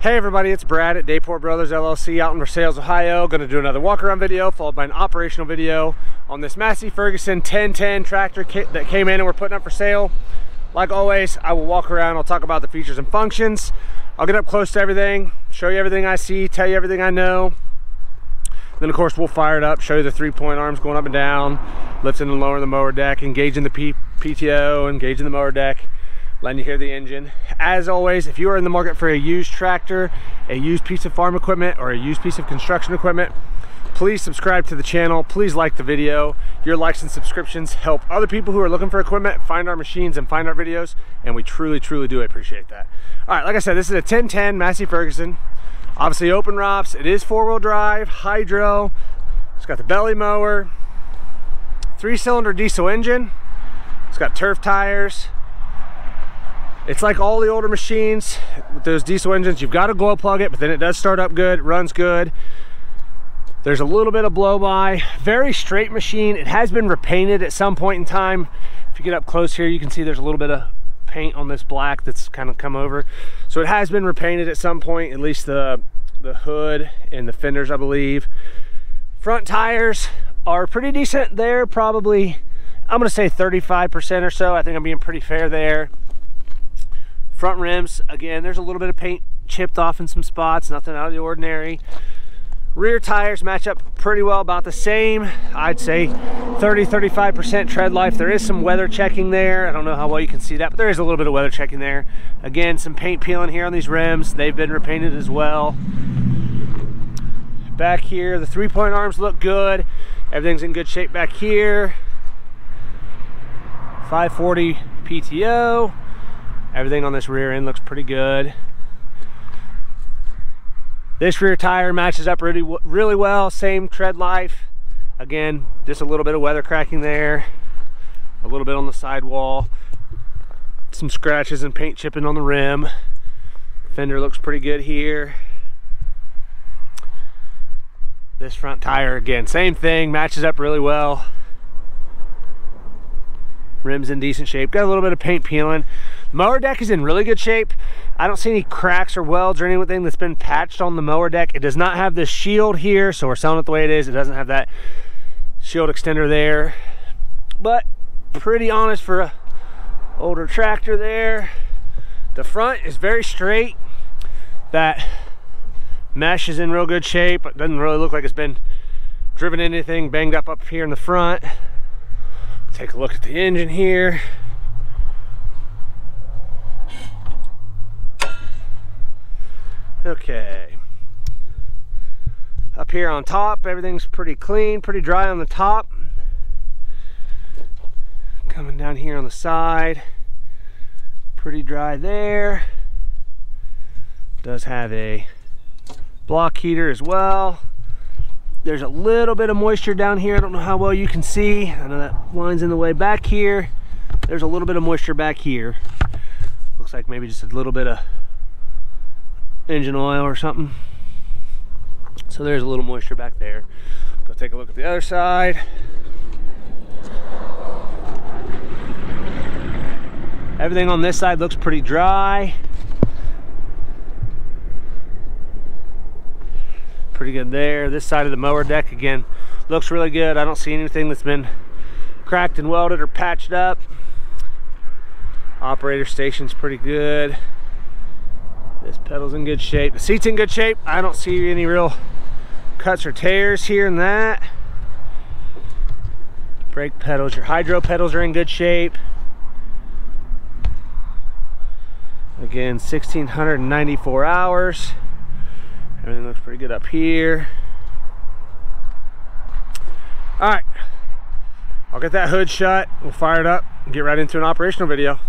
Hey everybody, it's Brad at Dapore Brothers LLC out in Versailles, Ohio. Gonna do another walk around video followed by an operational video on this Massey Ferguson 1010 tractor kit that came in and we're putting up for sale. Like always, I will walk around, I'll talk about the features and functions. I'll get up close to everything, show you everything I see, tell you everything I know. Then of course we'll fire it up, show you the three point arms going up and down, lifting and lowering the mower deck, engaging the P PTO, engaging the mower deck, letting you hear the engine. As always, if you are in the market for a used tractor, a used piece of farm equipment, or a used piece of construction equipment, please subscribe to the channel. Please like the video. Your likes and subscriptions help other people who are looking for equipment find our machines and find our videos, and we truly, truly do appreciate that. All right, like I said, this is a 1010 Massey Ferguson. Obviously open ROPS. It is four-wheel drive, hydro. It's got the belly mower, three-cylinder diesel engine. It's got turf tires, it's like all the older machines with those diesel engines. You've got to glow plug it, but then it does start up good, runs good. There's a little bit of blow by. Very straight machine. It has been repainted at some point in time. If you get up close here, you can see there's a little bit of paint on this black that's kind of come over. So it has been repainted at some point, at least the, the hood and the fenders, I believe. Front tires are pretty decent there, probably, I'm gonna say 35% or so. I think I'm being pretty fair there. Front rims, again, there's a little bit of paint chipped off in some spots, nothing out of the ordinary. Rear tires match up pretty well, about the same. I'd say 30, 35% tread life. There is some weather checking there. I don't know how well you can see that, but there is a little bit of weather checking there. Again, some paint peeling here on these rims. They've been repainted as well. Back here, the three-point arms look good. Everything's in good shape back here. 540 PTO. Everything on this rear end looks pretty good. This rear tire matches up really, really well. Same tread life. Again, just a little bit of weather cracking there. A little bit on the sidewall. Some scratches and paint chipping on the rim. Fender looks pretty good here. This front tire, again, same thing, matches up really well. Rim's in decent shape. Got a little bit of paint peeling. Mower deck is in really good shape. I don't see any cracks or welds or anything that's been patched on the mower deck. It does not have this shield here, so we're selling it the way it is. It doesn't have that shield extender there. But pretty honest for a older tractor there. The front is very straight. That mesh is in real good shape. It doesn't really look like it's been driven anything banged up up here in the front. Take a look at the engine here. Okay. Up here on top, everything's pretty clean, pretty dry on the top. Coming down here on the side, pretty dry there. Does have a block heater as well. There's a little bit of moisture down here. I don't know how well you can see. I know that line's in the way back here. There's a little bit of moisture back here. Looks like maybe just a little bit of engine oil or something. So there's a little moisture back there. Go take a look at the other side. Everything on this side looks pretty dry. Pretty good there. This side of the mower deck, again, looks really good. I don't see anything that's been cracked and welded or patched up. Operator station's pretty good. This pedal's in good shape. The seat's in good shape. I don't see any real cuts or tears here and that. Brake pedals, your hydro pedals are in good shape. Again, 1,694 hours. Everything looks pretty good up here. All right, I'll get that hood shut. We'll fire it up and get right into an operational video.